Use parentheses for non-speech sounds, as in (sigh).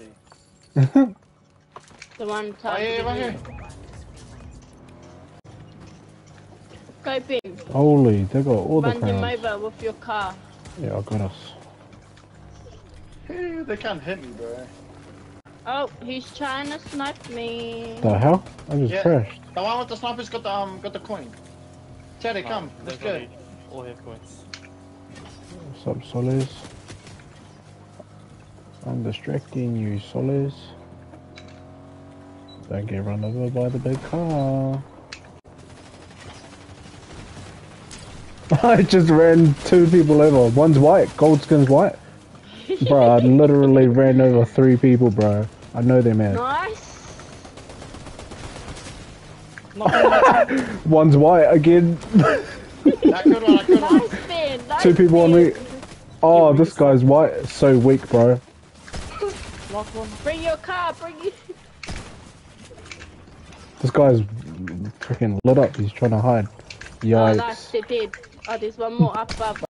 Uzi. The one Oh, yeah, yeah, right here. Coping. Holy, they got all the Run him over with your car. Yeah, I got us. Hey, they can't hit me, bro. Oh, he's trying to snipe me. The hell? I just Yeah. crashed. The one with the sniper's got the um got the coin. Teddy, come. Let's go. got All hit points. What's up, Solis? I'm distracting you, Solis. Don't get run over by the big car. (laughs) I just ran two people over. One's white, gold skin's white. Bro, I (laughs) literally ran over three people, bro. I know they're mad. Nice. (laughs) One's white again. That good one, that good one. Nice spin. Nice Two people on me. Oh, this guy's white. So weak, bro. Knock one. Bring your car. Bring it. This guy's freaking lit up. He's trying to hide. Oh, Yikes. nice. They did. Oh, there's one more up above.